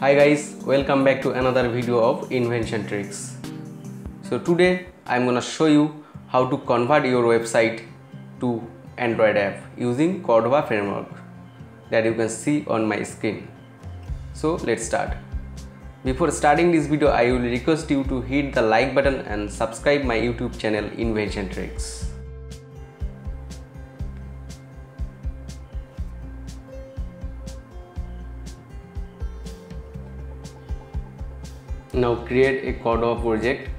Hi guys, welcome back to another video of invention tricks. So today I'm gonna show you how to convert your website to Android app using Cordova framework that you can see on my screen. So let's start. Before starting this video, I will request you to hit the like button and subscribe my YouTube channel Invention Tricks. Now create a Cordova project.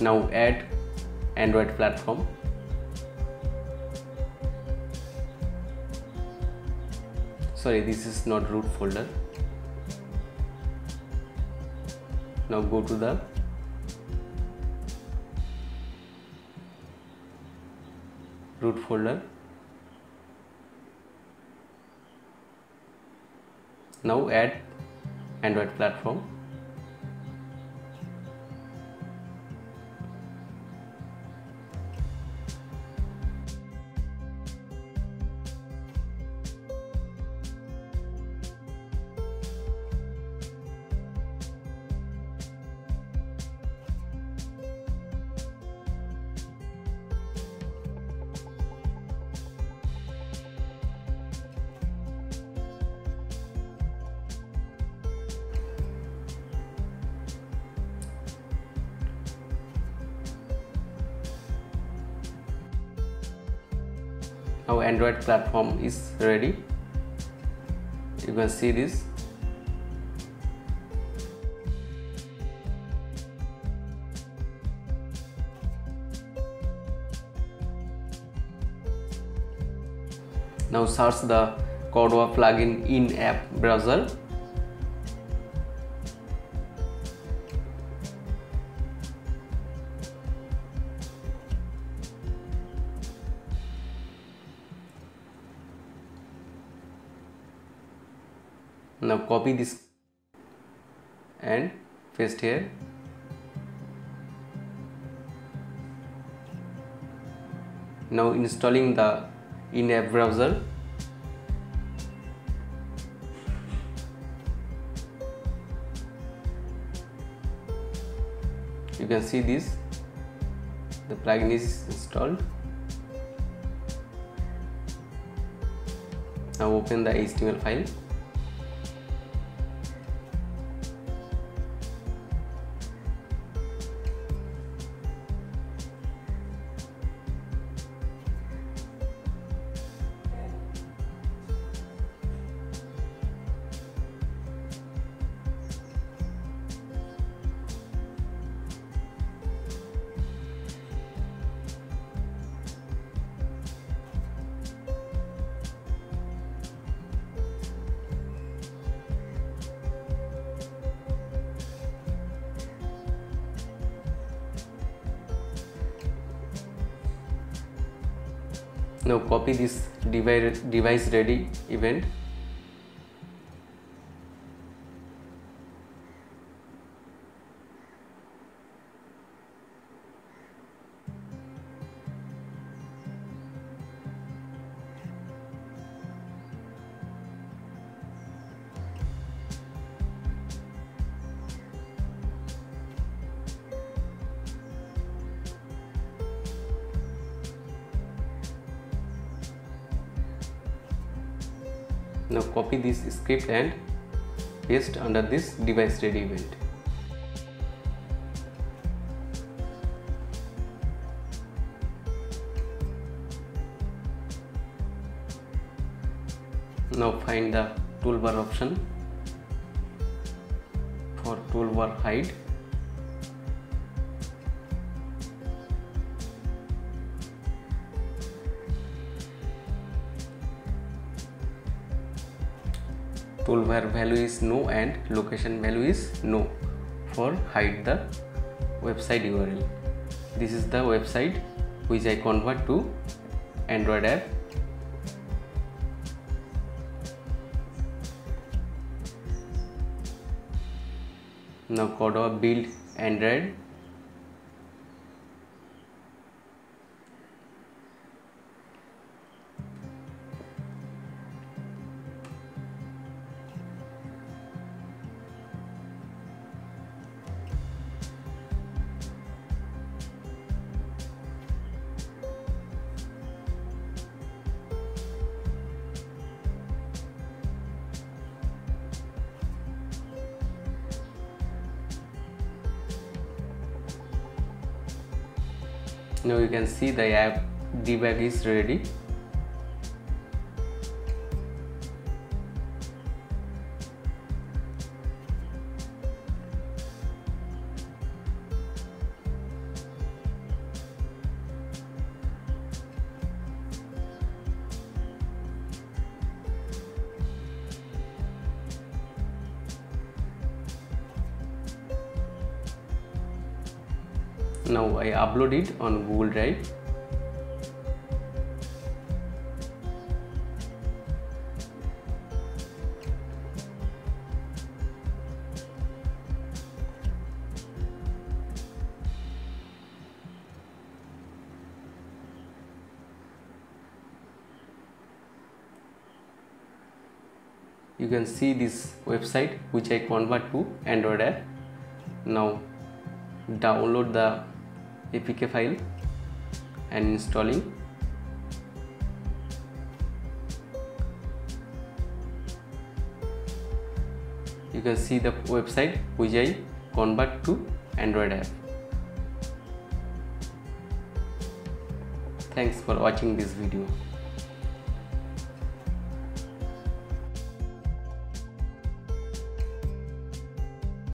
Now add Android platform. Sorry, this is not root folder. Now go to the root folder. Now add Android platform. Our android platform is ready. You can see this. Now search the Cordova plugin in app browser now copy this and paste here. Now installing the in-app browser. You can see this. The plugin is installed. Now open the html file now copy this device ready event now copy this script and paste under this device ready event. Now find the toolbar option for toolbar hide toolbar value is no and location value is no for hide the website url. This is the website which i convert to android app. Now cordova build android now you can see the app debug is ready now I upload it on Google Drive. You can see this website which I convert to Android app. Now download the apk file and installing. You can see the website which I convert to Android app. Thanks for watching this video